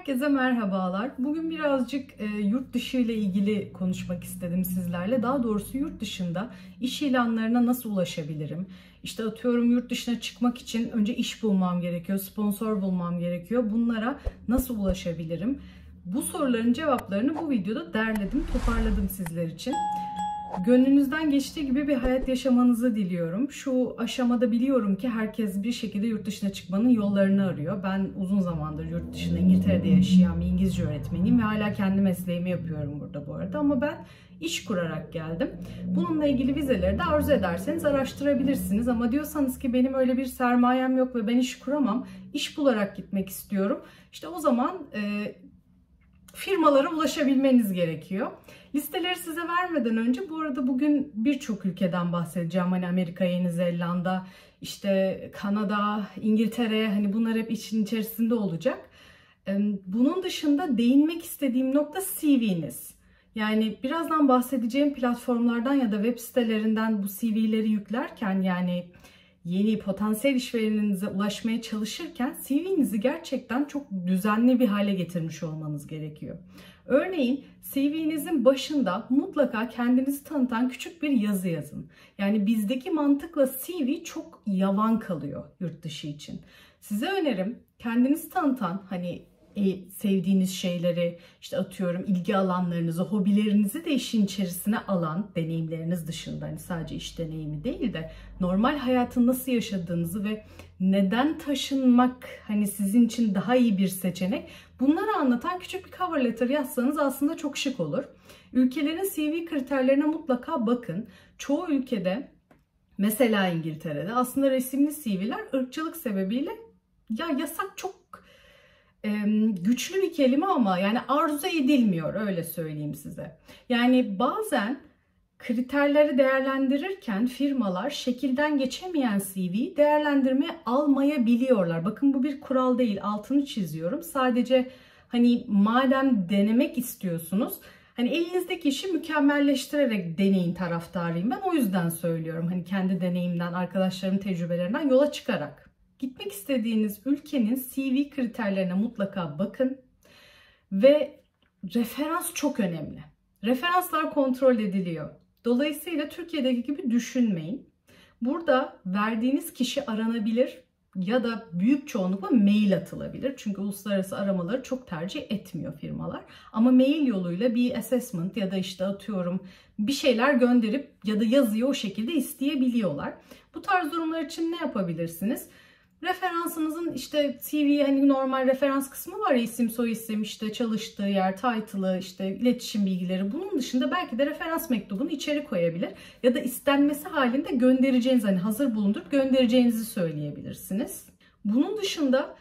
Herkese merhabalar. Bugün birazcık e, yurt dışı ile ilgili konuşmak istedim sizlerle. Daha doğrusu yurt dışında iş ilanlarına nasıl ulaşabilirim? İşte atıyorum yurt dışına çıkmak için önce iş bulmam gerekiyor, sponsor bulmam gerekiyor. Bunlara nasıl ulaşabilirim? Bu soruların cevaplarını bu videoda derledim, toparladım sizler için. Gönlünüzden geçtiği gibi bir hayat yaşamanızı diliyorum. Şu aşamada biliyorum ki herkes bir şekilde yurt dışına çıkmanın yollarını arıyor. Ben uzun zamandır yurt dışında İngiltere'de yaşayan bir İngilizce öğretmeniyim ve hala kendi mesleğimi yapıyorum burada bu arada. Ama ben iş kurarak geldim. Bununla ilgili vizeleri de arzu ederseniz araştırabilirsiniz. Ama diyorsanız ki benim öyle bir sermayem yok ve ben iş kuramam, iş bularak gitmek istiyorum. İşte o zaman e, firmalara ulaşabilmeniz gerekiyor. Listeleri size vermeden önce bu arada bugün birçok ülkeden bahsedeceğim. Hani Amerika, Yeni Zelanda, işte Kanada, İngiltere hani bunlar hep için içerisinde olacak. Bunun dışında değinmek istediğim nokta CV'niz. Yani birazdan bahsedeceğim platformlardan ya da web sitelerinden bu CV'leri yüklerken yani yeni potansiyel işvereninize ulaşmaya çalışırken CV'nizi gerçekten çok düzenli bir hale getirmiş olmanız gerekiyor. Örneğin CV'nizin başında mutlaka kendinizi tanıtan küçük bir yazı yazın. Yani bizdeki mantıkla CV çok yavan kalıyor yurt dışı için. Size önerim kendinizi tanıtan hani sevdiğiniz şeyleri, işte atıyorum ilgi alanlarınızı, hobilerinizi de işin içerisine alan deneyimleriniz dışında hani sadece iş deneyimi değil de normal hayatı nasıl yaşadığınızı ve neden taşınmak hani sizin için daha iyi bir seçenek bunları anlatan küçük bir cover letter yazsanız aslında çok şık olur. Ülkelerin CV kriterlerine mutlaka bakın. Çoğu ülkede mesela İngiltere'de aslında resimli CV'ler ırkçılık sebebiyle ya yasak çok güçlü bir kelime ama yani arzu edilmiyor öyle söyleyeyim size. Yani bazen kriterleri değerlendirirken firmalar şekilden geçemeyen CV değerlendirmeye almayabiliyorlar. Bakın bu bir kural değil altını çiziyorum. Sadece hani madem denemek istiyorsunuz hani elinizdeki işi mükemmelleştirerek deneyin taraftarıyım. Ben o yüzden söylüyorum hani kendi deneyimden, arkadaşlarımın tecrübelerinden yola çıkarak. Gitmek istediğiniz ülkenin CV kriterlerine mutlaka bakın ve referans çok önemli. Referanslar kontrol ediliyor. Dolayısıyla Türkiye'deki gibi düşünmeyin. Burada verdiğiniz kişi aranabilir ya da büyük çoğunlukla mail atılabilir. Çünkü uluslararası aramaları çok tercih etmiyor firmalar. Ama mail yoluyla bir assessment ya da işte atıyorum bir şeyler gönderip ya da yazıyı o şekilde isteyebiliyorlar. Bu tarz durumlar için ne yapabilirsiniz? Referansınızın işte CV hani normal referans kısmı var ya isim soy isim işte çalıştığı yer, title'ı işte iletişim bilgileri. Bunun dışında belki de referans mektubunu içeri koyabilir. Ya da istenmesi halinde göndereceğiniz hani hazır bulundurup göndereceğinizi söyleyebilirsiniz. Bunun dışında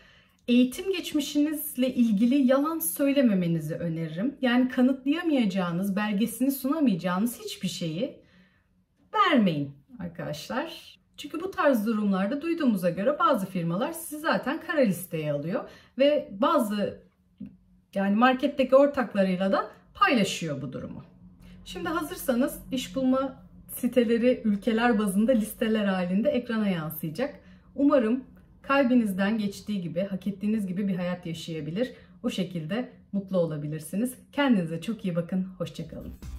eğitim geçmişinizle ilgili yalan söylememenizi öneririm. Yani kanıtlayamayacağınız, belgesini sunamayacağınız hiçbir şeyi vermeyin arkadaşlar. Çünkü bu tarz durumlarda duyduğumuza göre bazı firmalar sizi zaten kara listeye alıyor ve bazı yani marketteki ortaklarıyla da paylaşıyor bu durumu. Şimdi hazırsanız iş bulma siteleri ülkeler bazında listeler halinde ekrana yansıyacak. Umarım kalbinizden geçtiği gibi, hak ettiğiniz gibi bir hayat yaşayabilir. O şekilde mutlu olabilirsiniz. Kendinize çok iyi bakın. Hoşçakalın.